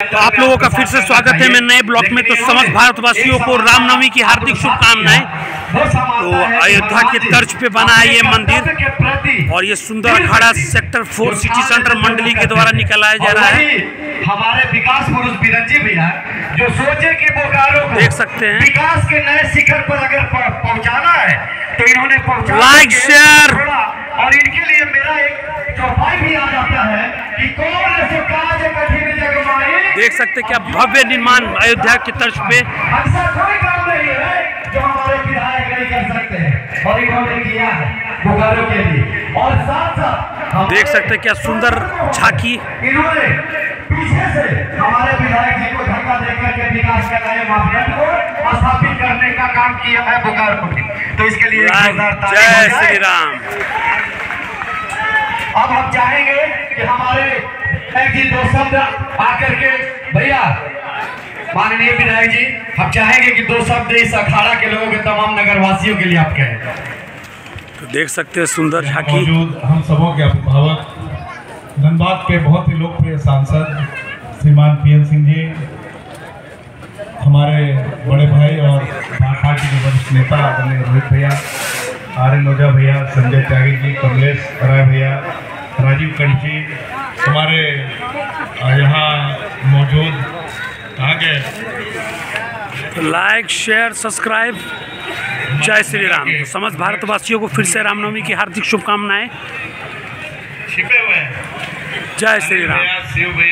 तो आप लोगों का फिर से स्वागत है मैं नए ब्लॉक में तो समस्त भारतवासियों को रामनवमी की हार्दिक शुभकामनाएँ तो अयोध्या के तर्ज पे बना है ये मंदिर और ये सुंदर अखाड़ा सेक्टर फोर सिटी सेंटर मंडली के द्वारा निकलाया जा रहा है हमारे विकास पुरुष बिरंजी भैया जो सोचे कि बोकारो को देख सकते हैं। विकास के नए शिखर पर अगर पहुंचाना है तो इन्होंने Like, share। और इनके लिए मेरा एक देख सकते हैं क्या भव्य निर्माण अयोध्या की तर्ज पे। ऐसा कोई काम नहीं है जो हमारे विधायक नहीं कर सकते हैं और इन्होंने किया है बोकारो के लिए। और साथ साथ देख सकते हैं क्या सुंदर झांकी। इन्होंने पीछे से हमारे विधायक जी को धक्का देकर के विकास का नए मापदंड को स्थापित करने का काम किया है बोकारो तो इसके लिए जय श्री राम। अब हम चाहेंगे कि हमारे विधायक जी दो शब्द आकर के भैया माननीय विधायक जी हम चाहेंगे कि दो शब्द इस अखाड़ा के लोगों के तमाम नगरवासियों के लिए आप कहें। तो देख सकते हैं सुंदर झांकी हम सबों के अभिभावक धनबाद के बहुत ही लोकप्रिय सांसद श्रीमान पी एन सिंह जी हमारे बड़े भाई और पार्टी के वरिष्ठ नेता आदरणीय रोहित भैया आर एन ओझा भैया संजय त्यागी जी कमलेश राय भैया राजीव कंठी हमारे यहाँ मौजूद। आगे लाइक शेयर सब्सक्राइब जय श्री राम तो समस्त भारतवासियों को फिर से रामनवमी की हार्दिक शुभकामनाएँ। छिपे हुए हैं। जय श्री राम